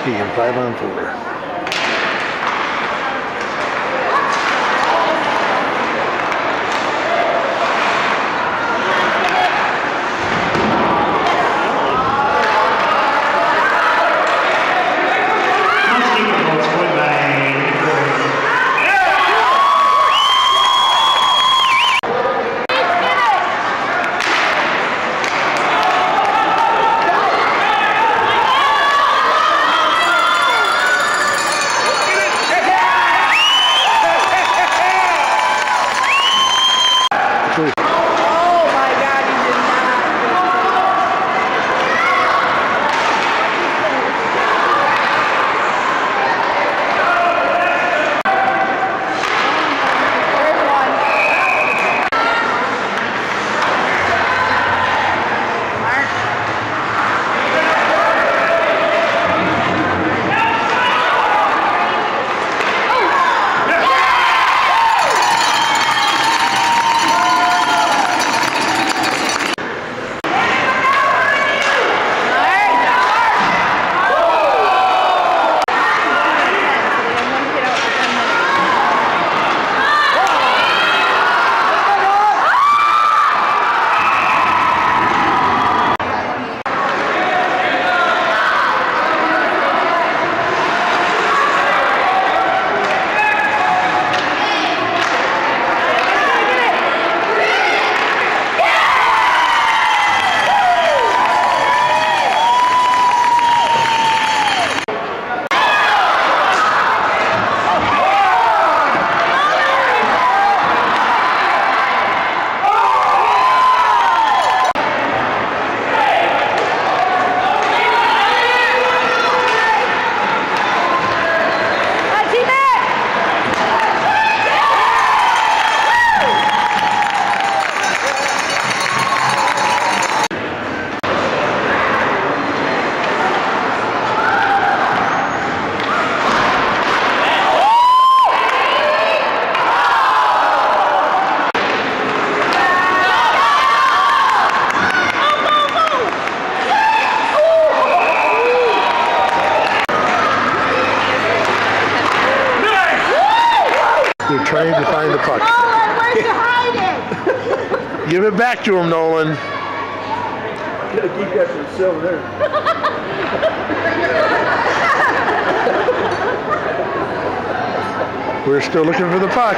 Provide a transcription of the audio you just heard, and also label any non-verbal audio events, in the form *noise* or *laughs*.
Muskegon, five on four. They're trying to find the puck. Where'd you hide it? *laughs* Give it back to him, Nolan. Gotta keep that for silver there. We're still looking for the puck.